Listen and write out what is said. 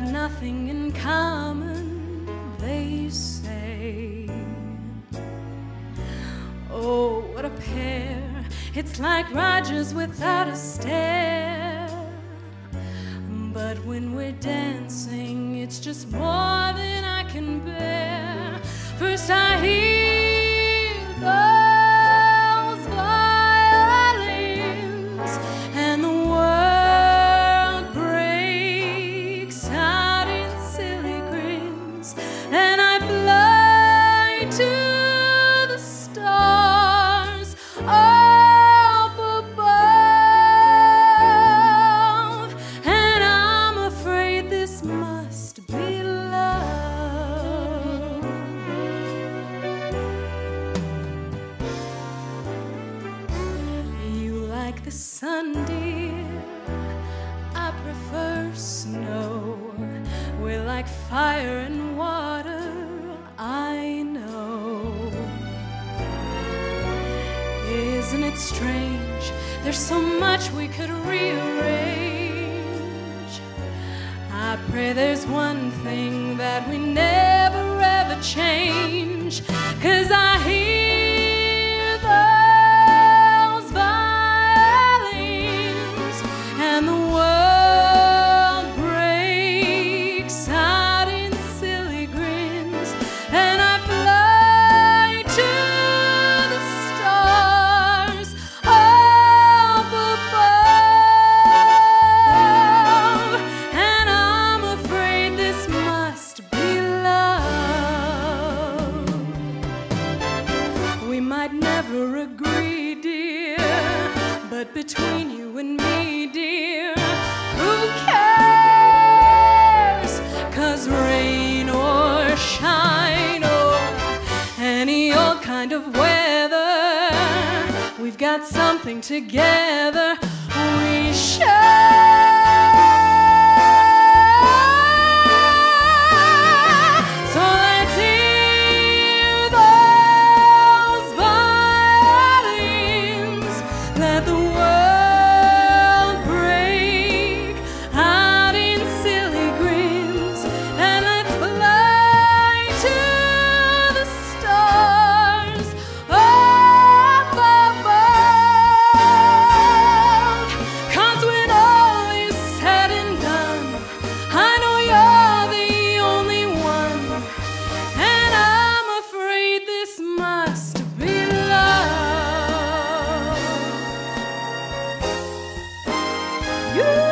got nothing in common, they say. Oh, what a pair! It's like Rogers without Astaire. But when we're dancing, it's just more than I can bear. First, I and I fly to the stars up above, and I'm afraid this must be love. You like the sun, dear. I prefer snow. We're like fire and water. Strange? There's so much we could rearrange. I pray there's one thing that we never ever change. But between you and me, dear, who cares? Cause rain or shine or any old kind of weather, we've got something together we share. You